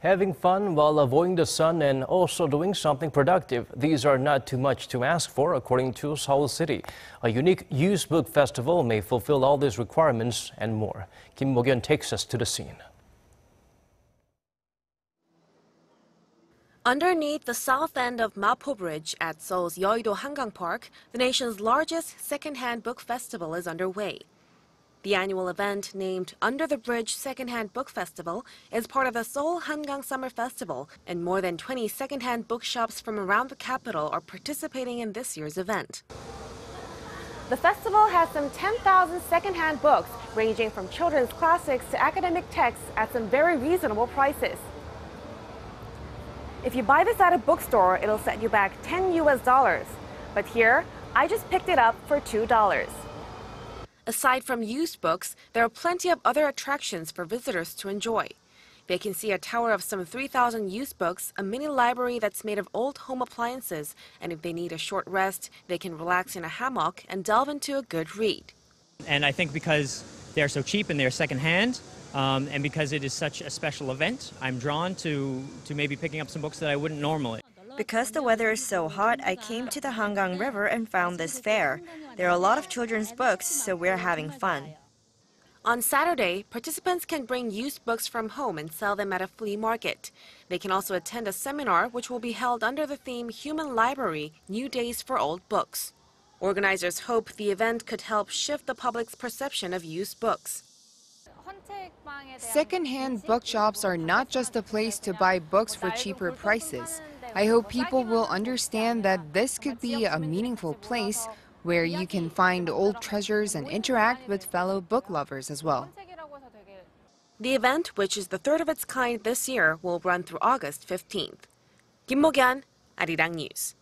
Having fun while avoiding the sun and also doing something productive. These are not too much to ask for, according to Seoul City. A unique used book festival may fulfill all these requirements and more. Kim Mok-yeon takes us to the scene. Underneath the south end of Mapo Bridge at Seoul's Yeouido Hangang Park, the nation's largest second-hand book festival is underway. The annual event, named Under the Bridge Secondhand Book Festival, is part of the Seoul Hangang Summer Festival, and more than 20 secondhand bookshops from around the capital are participating in this year's event. The festival has some 10,000 secondhand books, ranging from children's classics to academic texts at some very reasonable prices. If you buy this at a bookstore, it'll set you back 10 US dollars. But here, I just picked it up for $2. Aside from used books, there are plenty of other attractions for visitors to enjoy. They can see a tower of some 3,000 used books, a mini library that's made of old home appliances, and if they need a short rest, they can relax in a hammock and delve into a good read. And I think because they're so cheap and they're secondhand, um, and because it is such a special event, I'm drawn to, to maybe picking up some books that I wouldn't normally. Because the weather is so hot, I came to the Hangang River and found this fair. There are a lot of children's books, so we're having fun. On Saturday, participants can bring used books from home and sell them at a flea market. They can also attend a seminar which will be held under the theme Human Library New Days for Old Books. Organizers hope the event could help shift the public's perception of used books. Secondhand bookshops are not just a place to buy books for cheaper prices. I hope people will understand that this could be a meaningful place where you can find old treasures and interact with fellow book lovers as well. The event, which is the third of its kind this year, will run through August 15th. Kim Mok-yeon, Arirang News.